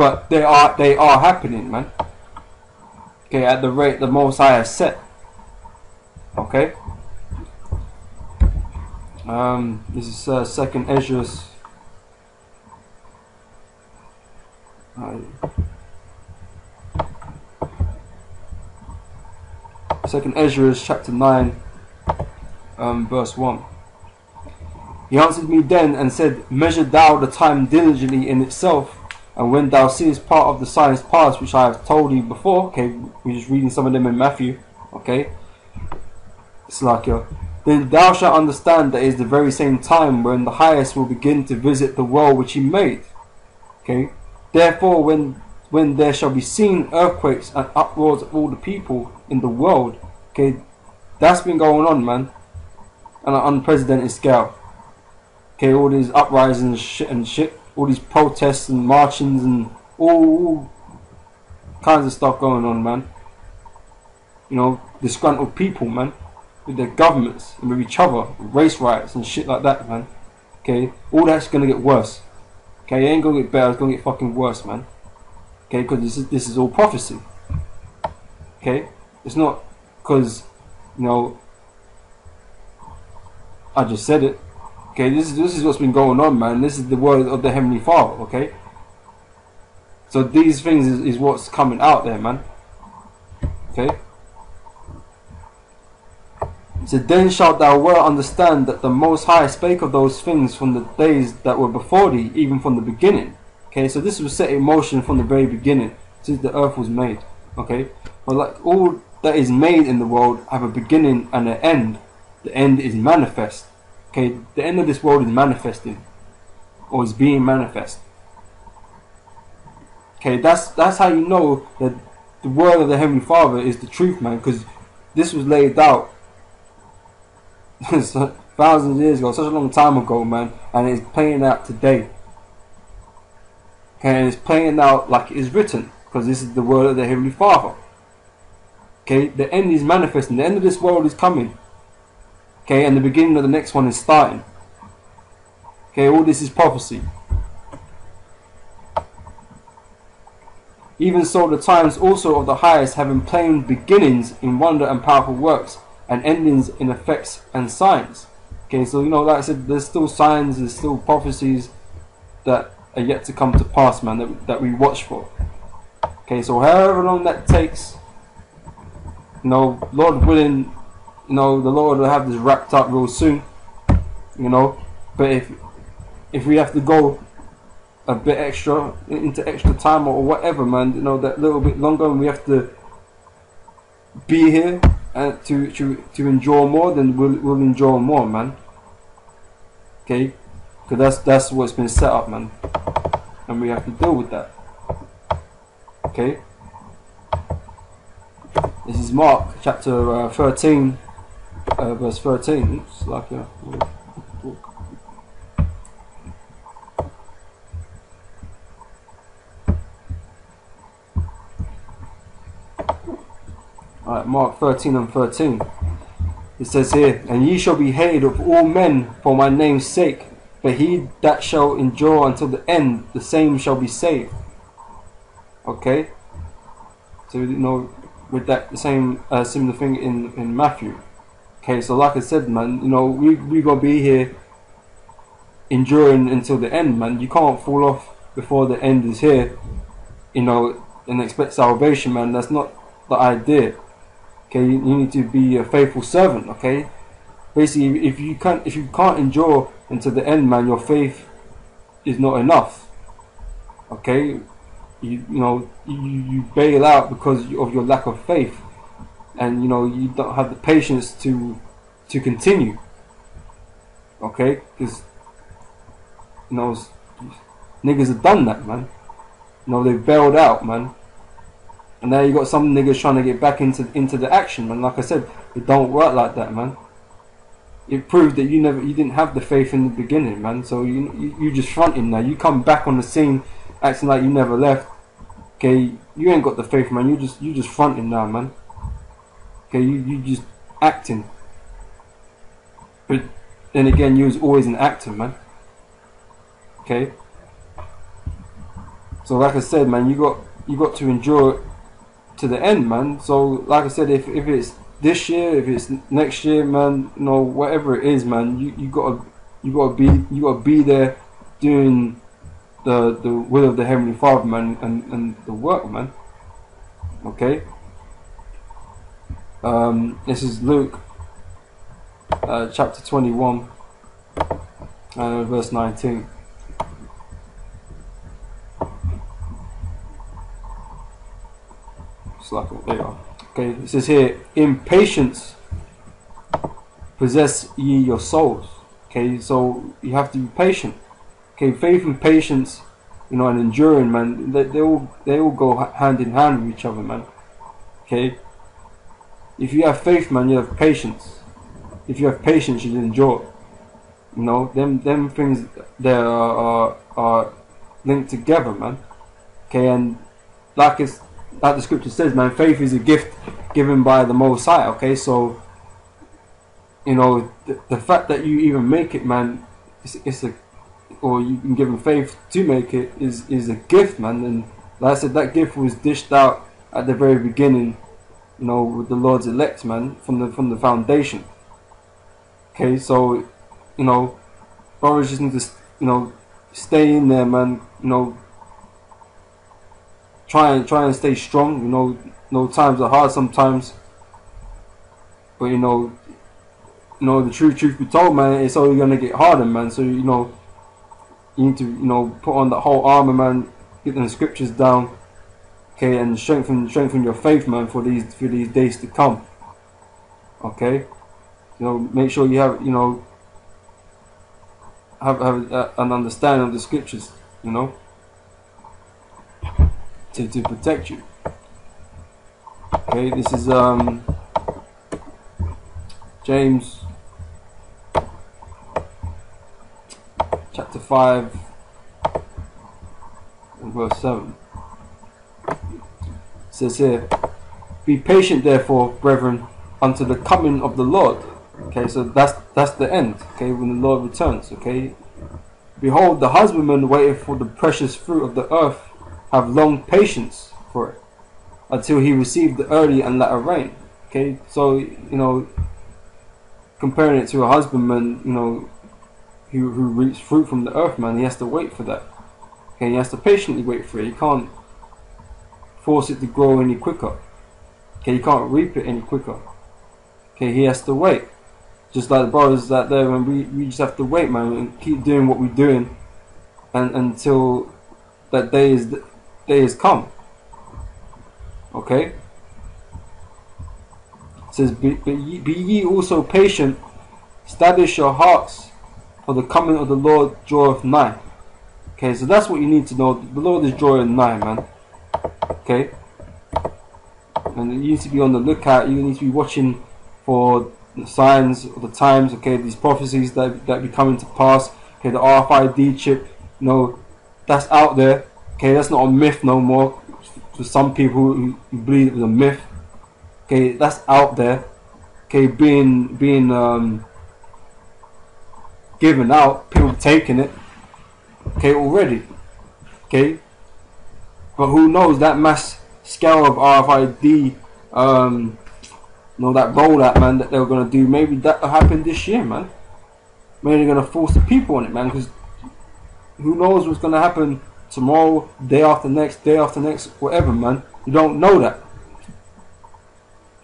but they are they are happening, man. Okay, at the rate the Most High have set. Okay. Um, this is uh, second Esdras. Second Esdras chapter nine, um, verse one. He answered me then and said, Measure thou the time diligently in itself, and when thou seest part of the signs pass, which I have told you before, okay, we're just reading some of them in Matthew, okay, it's like, uh, then thou shalt understand that it is the very same time when the highest will begin to visit the world which he made. Okay, therefore, when when there shall be seen earthquakes and uproars of all the people in the world, okay, that's been going on, man, on an unprecedented scale. Okay, all these uprisings and shit and shit, all these protests and marchings and all, kinds of stuff going on, man. You know, disgruntled people, man with their governments and with each other, race riots and shit like that, man. Okay, all that's gonna get worse. Okay, it ain't gonna get better. It's gonna get fucking worse, man. Okay, because this is this is all prophecy. Okay, it's not because you know I just said it. Okay, this is this is what's been going on, man. This is the word of the Heavenly Father. Okay, so these things is, is what's coming out there, man. Okay. So then shalt thou well understand that the Most High spake of those things from the days that were before thee, even from the beginning. Okay, so this was set in motion from the very beginning, since the earth was made. Okay, but like all that is made in the world have a beginning and an end. The end is manifest. Okay, the end of this world is manifesting, or is being manifest. Okay, that's that's how you know that the word of the Heavenly Father is the truth, man, because this was laid out thousands of years ago, such a long time ago, man, and it's playing out today. Okay, and it's playing out like it is written, because this is the word of the Heavenly Father. Okay, the end is manifesting, the end of this world is coming. Okay, and the beginning of the next one is starting. Okay, all this is prophecy. Even so, the times also of the highest having plain beginnings in wonder and powerful works and endings in effects and signs. Okay, so you know, like I said, there's still signs, there's still prophecies that are yet to come to pass, man, that, that we watch for. Okay, so however long that takes, you know, Lord willing, you know, the Lord will have this wrapped up real soon, you know. But if if we have to go a bit extra into extra time or whatever, man, you know, that little bit longer, and we have to be here and to to to enjoy more, then we'll we'll enjoy more, man. Okay, because that's that's what's been set up, man, and we have to deal with that. Okay. This is Mark chapter uh, 13, uh, verse 13. It's like a. Alright, Mark 13 and 13. It says here, And ye shall be hated of all men for my name's sake, but he that shall endure until the end, the same shall be saved. Okay? So, you know, with that same uh, similar thing in, in Matthew. Okay, so like I said, man, you know, we, we gonna be here enduring until the end, man. You can't fall off before the end is here, you know, and expect salvation, man. That's not the idea. Okay, you, need to be a faithful servant. Okay, basically, if you can't if you can't endure until the end, man, your faith is not enough. Okay, you you know you, you bail out because of your lack of faith, and you know you don't have the patience to to continue. Okay, because you know niggas have done that, man. You know they've bailed out, man. And now you got some niggas trying to get back into into the action, man. Like I said, it don't work like that, man. It proved that you never, you didn't have the faith in the beginning, man. So you you, you just fronting now. You come back on the scene, acting like you never left. Okay, you ain't got the faith, man. You just you just fronting now, man. Okay, you you just acting. But then again, you was always an actor, man. Okay. So like I said, man, you got you got to endure it to the end, man. So like I said, if if it's this year, if it's next year, man, you know, whatever it is, man, you you gotta you gotta be you gotta be there doing the the will of the heavenly Father, man, and and the work, man. Okay. Um, this is Luke, uh, chapter twenty-one, uh, verse nineteen. It's like there are. Okay, it says here, in patience possess ye your souls. Okay, so you have to be patient. Okay, faith and patience, you know, and enduring, man, they, they all they all go hand in hand with each other, man. Okay. If you have faith, man, you have patience. If you have patience, you endure. You know, them them things there are, are, are linked together, man. Okay, and like it's like the scripture says, man, faith is a gift given by the Most High. Okay, so you know the, the fact that you even make it, man, it's, it's a or you can give him faith to make it is is a gift, man. And like I said, that gift was dished out at the very beginning, you know, with the Lord's elect, man, from the from the foundation. Okay, so you know, brothers just need to you know stay in there, man. You know, try and try and stay strong. You know, you know times are hard sometimes, but you know, you know the truth. Truth be told, man, it's only gonna get harder, man. So you know you need to, you know, put on that whole armor, man. Get the scriptures down, okay, and strengthen, strengthen your faith, man, for these, for these days to come. Okay, you know, make sure you have, you know, have, have uh, an understanding of the scriptures, you know, to to protect you. Okay, this is um James chapter 5 and verse 7. Says here, Be patient therefore, brethren, unto the coming of the Lord. Okay, so that's that's the end, okay, when the Lord returns, okay. Behold, the husbandman waiteth for the precious fruit of the earth, have long patience for it, until he receive the early and latter rain. Okay, so you know, comparing it to a husbandman, you know, who, who reaps fruit from the earth, man, he has to wait for that. Okay, he has to patiently wait for it. He can't force it to grow any quicker. Okay, he can't reap it any quicker. Okay, he has to wait. Just like the brothers out there, when we, we just have to wait, man, and keep doing what we're doing, and until that day is day is come. Okay. It says, be, be, ye, be ye also patient, establish your hearts for the coming of the Lord draweth nigh. Okay, so that's what you need to know. The Lord is drawing nigh, man. Okay? And you need to be on the lookout. You need to be watching for the signs of the times. Okay, these prophecies that that be coming to pass. Okay, the RFID chip. You know, that's out there. Okay, that's not a myth no more. To some people who believe it was a myth. Okay, that's out there. Okay, being being um, given out, people taking it, okay, already, okay. But who knows that mass scale of RFID, um, you know, that rollout, man, that they were gonna do. Maybe that will happen this year, man. Maybe they're gonna force the people on it, man, because who knows what's gonna happen tomorrow, day after next, day after next, whatever, man. You don't know that.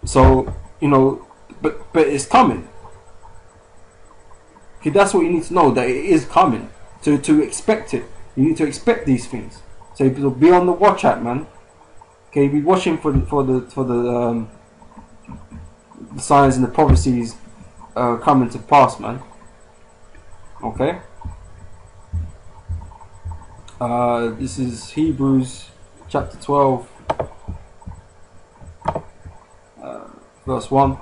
So you know, but but it's coming. Okay, that's what you need to know that it is coming. To to expect it, you need to expect these things. So be on the watch out, man. Okay, be watching for the, for the for the, um, the signs and the prophecies uh, coming to pass, man. Okay. Uh, this is Hebrews chapter twelve, uh, verse one.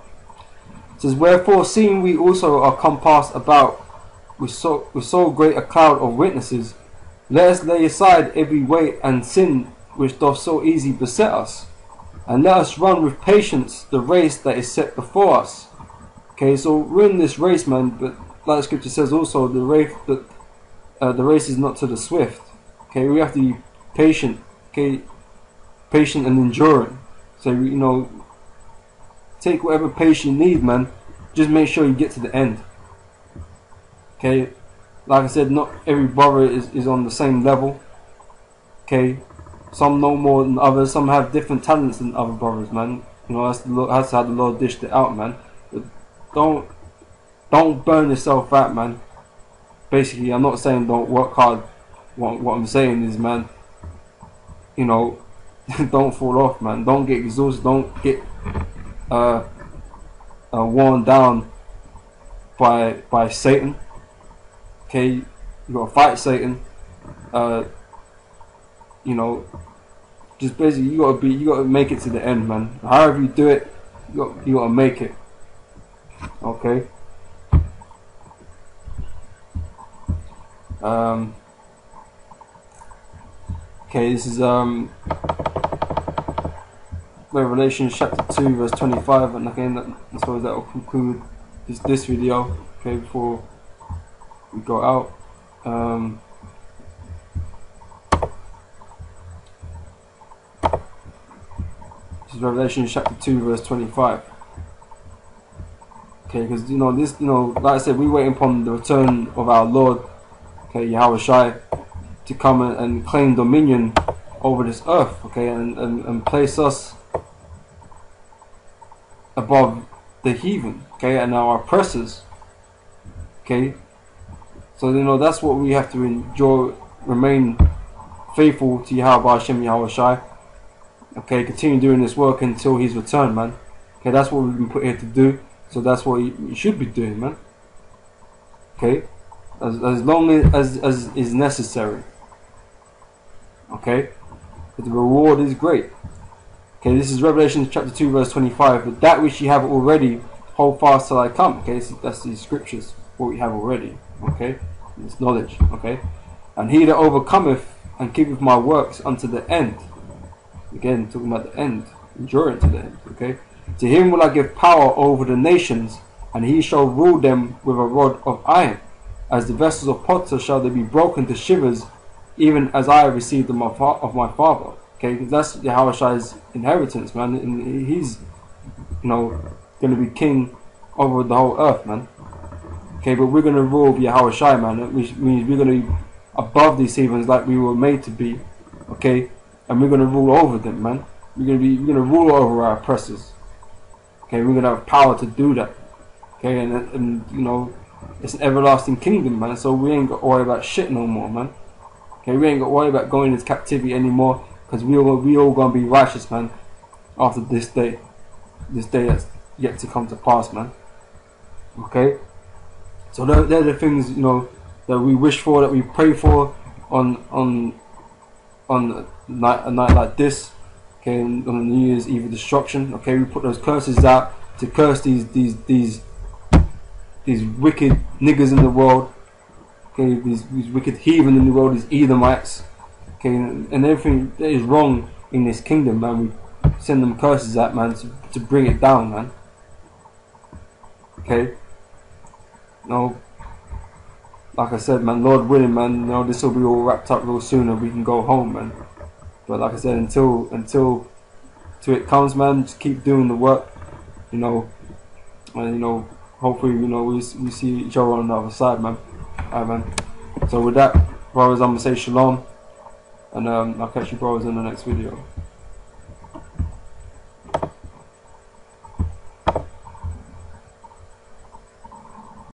It says, Wherefore, seeing we also are compassed about with so, with so great a cloud of witnesses, let us lay aside every weight and sin which doth so easily beset us, and let us run with patience the race that is set before us. Okay, so we're in this race, man, but like the scripture says also, the race that uh, the race is not to the swift. Okay, we have to be patient, okay, patient and enduring. So you know, take whatever patience you need, man. Just make sure you get to the end. Okay, like I said, not every brother is, is on the same level. Okay, some know more than others. Some have different talents than other brothers, man. You know, that's, the, that's how the Lord dished it out, man. But don't don't burn yourself out, man. Basically, I'm not saying don't work hard. What, what I'm saying is, man, you know, don't fall off, man. Don't get exhausted. Don't get uh, uh, worn down by by Satan. Okay, you gotta fight Satan. Uh, you know, just basically you gotta be, you gotta make it to the end, man. However you do it, you gotta, you gotta make it. Okay. Um. Okay, this is um Revelation chapter 2 verse 25 and again I suppose that will conclude this, this video okay before we go out um, this is Revelation chapter 2 verse 25 okay because you know this you know like I said we wait upon the return of our Lord okay Yahweh Shai to come and, and claim dominion over this earth okay and, and, and place us above the heathen, okay, and our oppressors, okay. So you know that's what we have to enjoy, remain faithful to Yahweh Hashem Yahweh Shai. Okay, continue doing this work until His return, man. Okay, that's what we've been put here to do. So that's what you should be doing, man. Okay, as as long as as is necessary. Okay, but the reward is great. Okay, this is Revelation chapter 2, verse 25. But that which you have already, hold fast till I come. Okay, that's the scriptures, what we have already. Okay, it's knowledge. Okay, and he that overcometh and keepeth my works unto the end. Again, talking about the end, enduring to the end. Okay, to him will I give power over the nations, and he shall rule them with a rod of iron. As the vessels of potter shall they be broken to shivers, even as I have received them of my Father. Okay, that's Yahweh's inheritance, man. And he's, you know, going to be king over the whole earth, man. Okay, but we're going to rule with Yahweh man. Which means we're going to be above these heathens like we were made to be. Okay, and we're going to rule over them, man. We're going to be, we're going to rule over our oppressors. Okay, we're going to have power to do that. Okay, and, and you know, it's an everlasting kingdom, man. So we ain't got to worry about shit no more, man. Okay, we ain't got to worry about going into captivity anymore because we all we all gonna be righteous, man. After this day, this day that's yet to come to pass, man. Okay. So they're, they're the things you know that we wish for, that we pray for on on on a night a night like this. Okay, on the New Year's Eve of destruction. Okay, we put those curses out to curse these these these these wicked niggers in the world. Okay, these, these wicked heathen in the world, these Edomites. Okay, and everything that is wrong in this kingdom, man, we send them curses out, man, to, to bring it down, man. Okay? No, like I said, man, Lord willing, man, you know, this will be all wrapped up real soon and we can go home, man. But like I said, until, until, until it comes, man, just keep doing the work, you know, and, you know, hopefully, you know, we, we see each other on the other side, man. Alright, man. So with that, brothers, I'm to say shalom. And um, I'll catch you brothers in the next video.